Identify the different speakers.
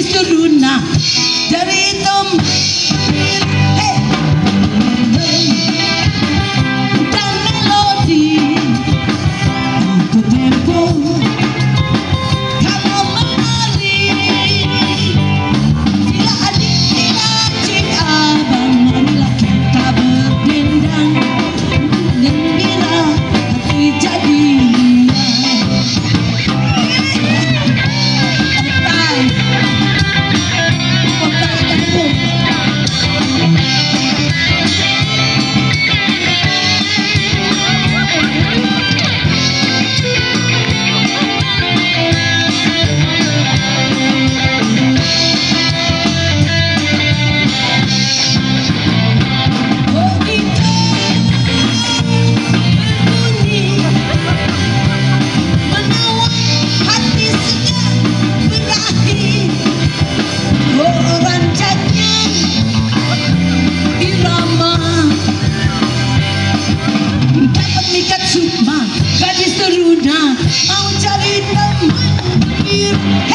Speaker 1: Gadis turuna Dari sukma